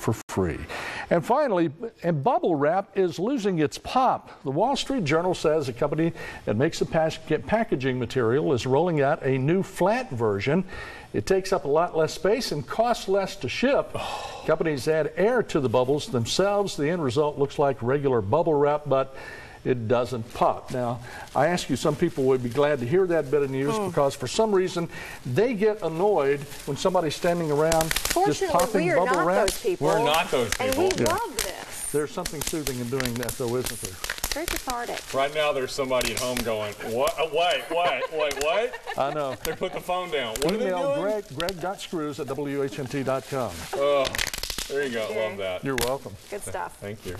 for free. And finally, and bubble wrap is losing its pop. The Wall Street Journal says a company that makes the packaging material is rolling out a new flat version. It takes up a lot less space and costs less to ship. Companies add air to the bubbles themselves. The end result looks like regular bubble wrap, but it doesn't pop. Now, I ask you, some people would be glad to hear that bit of news Hmm. because for some reason they get annoyed when somebody's standing around just Fortunately, popping we are bubble not wrap. those people. We're not those And we Yeah. love this. There's something soothing in doing that, though, isn't there? Very cathartic. Right now, there's somebody at home going, "What? Uh, Wait, wait, wait, what?" I know. They put the phone down. What are they Email doing? Greg, greg.screws at WHNT.com. Oh, there you go. Love that. You're welcome. Good stuff. Thank you.